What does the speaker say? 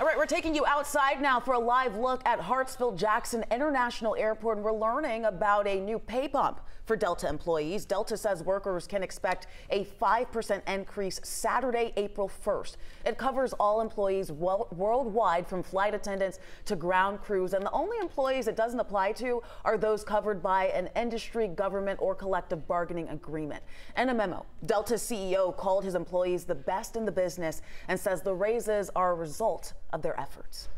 All right, we're taking you outside now for a live look at Hartsfield Jackson International Airport, and we're learning about a new pay bump for Delta employees. Delta says workers can expect a 5% increase Saturday, April 1st. It covers all employees worldwide from flight attendants to ground crews, and the only employees it doesn't apply to are those covered by an industry, government, or collective bargaining agreement. In a memo, Delta CEO called his employees the best in the business and says the raises are a result of their efforts.